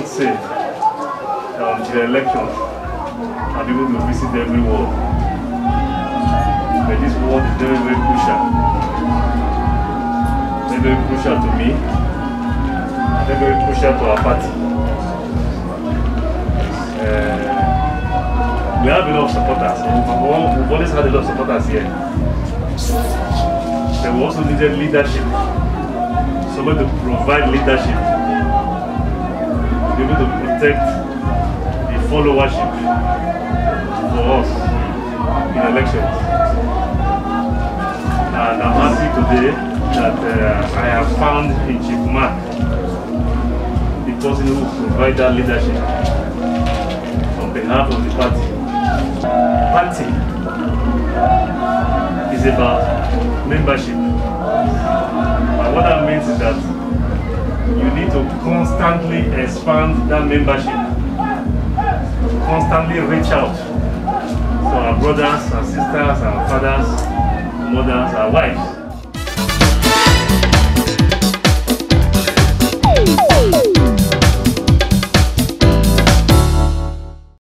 Johnson said um, the election, and able will visit every wall. But this word is very, very crucial. Very, very crucial to me. Very, very crucial to our party. Uh, we have a lot of supporters. We've, we've always had a lot of supporters here. But we also needed leadership. Somebody to provide leadership Able to protect the followership for us in elections. And I'm happy today that uh, I have found in Chief Mark the person who provide that leadership on behalf of the party. Party is about membership. Constantly expand that membership. Constantly reach out to our brothers, our sisters, our fathers, mothers, our wives